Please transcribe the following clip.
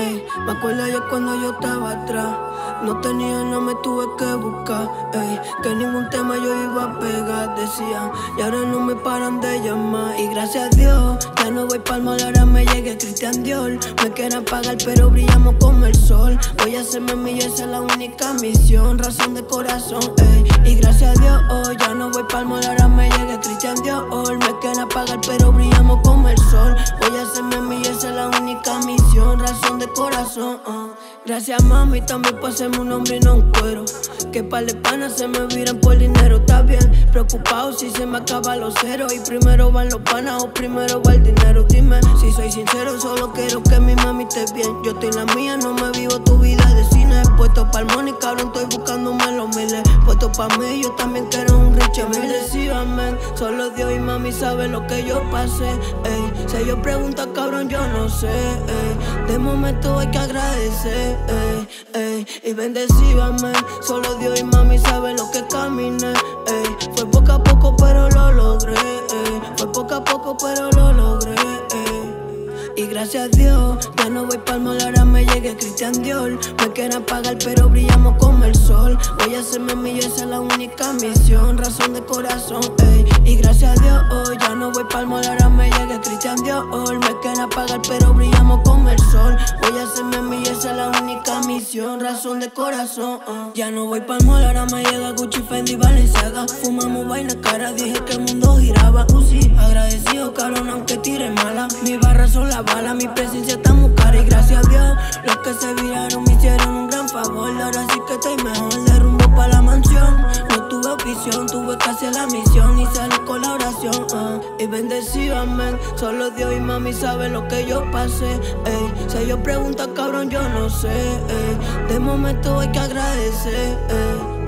Me acuerdo yo cuando yo estaba atrás. No tenía, no me tuve que buscar. Ey, que ningún tema yo iba a pegar, decían. Y ahora no me paran de llamar. Y gracias a Dios, ya no voy pa'l mal, ahora me llegué Cristian Dior. Me quieren pagar, pero brillamos como el sol. Voy a hacerme millo, esa es la única misión. Razón de corazón, ey. Y gracias a Dios, oh, ya no voy pa'l mal, ahora me llegué Cristian Dior. Me quieren pagar, pero brillamos como el sol. Voy a hacerme millo, esa es la única misión. Razón de corazón, oh. Gracias mami, también pasemos un hombre y no un cuero. Que par de panas se me viran por dinero, está bien. Preocupado si se me acaba los ceros. Y primero van los panas o primero va el dinero. Dime si soy sincero, solo quiero que mi mami esté bien. Yo estoy la mía, no me vivo tu vida de cine. Puesto pa'l money, cabrón, estoy buscándome los miles. Puesto pa' mí, yo también quiero amén. Solo Dios y mami saben lo que yo pasé. Ey. Si yo pregunta, cabrón, yo no sé. De momento hay que agradecer. Ey. Y bendecíame. Solo Dios y mami saben lo que caminé. Fue poco a poco, pero gracias a Dios, ya no voy pa'l mal, ahora me llegué Cristian Dior. Me quieren pagar, pero brillamos como el sol. Voy a hacerme millo, esa es la única misión, razón de corazón, ey. Y gracias a Dios, oh, ya no voy pa'l mal, ahora me llegué Cristian Dior. Me quieren pagar, pero brillamos como el sol. Voy a hacerme es misión, razón de corazón. Oh. Ya no voy pa'l mal, ahora me llega Gucci, Fendi, Valenciaga. Fumamos vaina cara, dije que el mundo giraba. Uh, sí, agradecido, cabrón, aunque tire mala. Mi barra son la bala, mi presencia está muy cara y gracias a Dios Los que se viraron me hicieron un hacer la misión y salí con la oración uh. Y bendecido, amén Solo Dios y mami saben lo que yo pasé ey. Si ellos preguntan, cabrón, yo no sé ey. De momento hay que agradecer.